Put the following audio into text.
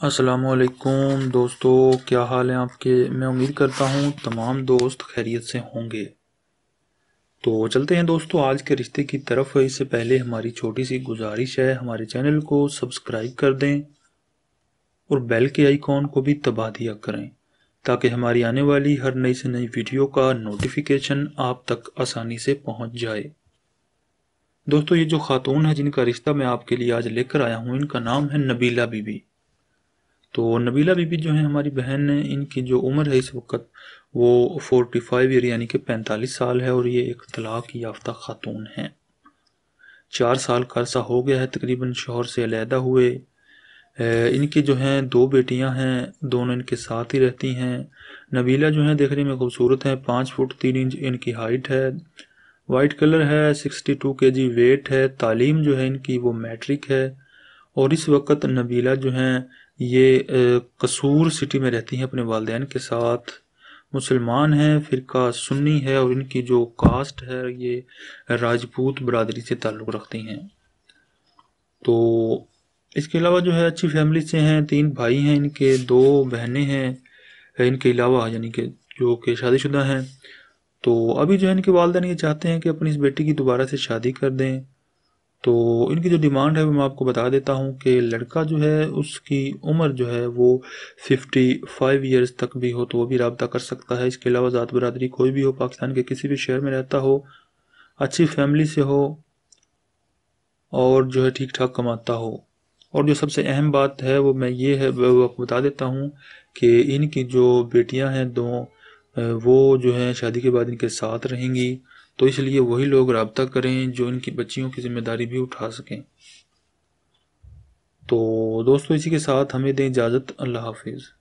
असलकुम दोस्तों, क्या हाल है आपके? मैं उम्मीद करता हूँ तमाम दोस्त खैरियत से होंगे। तो चलते हैं दोस्तों, आज के रिश्ते की तरफ़। इससे पहले हमारी छोटी सी गुजारिश है, हमारे चैनल को सब्सक्राइब कर दें और बेल के आइकॉन को भी तबाह दिया करें, ताकि हमारी आने वाली हर नई से नई वीडियो का नोटिफिकेशन आप तक आसानी से पहुँच जाए। दोस्तों, ये जो खातून है जिनका रिश्ता मैं आपके लिए आज लेकर आया हूँ, इनका नाम है नबीला बीबी। तो नबीला बीबी जो है, हमारी बहन है, इनकी जो उम्र है इस वक्त, वो फोर्टी फाइव ईयर यानी कि पैंतालीस साल है और ये एक तलाक याफ्ता खातून है। चार साल का अरसा हो गया है, तकरीबन शोहर से अलहदा हुए। इनकी जो हैं, दो बेटियाँ हैं, दोनों इनके साथ ही रहती हैं। नबीला जो है, देखने में खूबसूरत है, पाँच फुट तीन इंच इनकी हाइट है। वाइट कलर है, sixty two K G weight है। तालीम जो है इनकी वो मैट्रिक है। और इस वक्त नबीला जो हैं, ये कसूर सिटी में रहती हैं अपने वालदेन के साथ। मुसलमान हैं, फ़िरका सुन्नी है और इनकी जो कास्ट है, ये राजपूत बरदरी से ताल्लुक़ रखती हैं। तो इसके अलावा जो है, अच्छी फैमिली से हैं, तीन भाई हैं इनके, दो बहनें हैं, इनके अलावा यानी कि जो कि शादीशुदा हैं। तो अभी जो है, इनके वालदेन ये चाहते हैं कि अपनी इस बेटी की दोबारा से शादी कर दें। तो इनकी जो डिमांड है, वो मैं आपको बता देता हूँ कि लड़का जो है, उसकी उम्र जो है, वो फिफ्टी फाइव ईयर्स तक भी हो तो वो भी रबता कर सकता है। इसके अलावा ज़ात बरदरी कोई भी हो, पाकिस्तान के किसी भी शहर में रहता हो, अच्छी फैमिली से हो, और जो है ठीक ठाक कमाता हो। और जो सबसे अहम बात है, वो मैं ये है, वो आपको बता देता हूँ कि इनकी जो बेटियाँ हैं, दो, वो जो है, शादी के बाद इनके साथ रहेंगी। तो इसलिए वही लोग रबता करें जो इनकी बच्चियों की ज़िम्मेदारी भी उठा सकें। तो दोस्तों, इसी के साथ हमें दें इजाज़त, अल्लाह हाफिज़।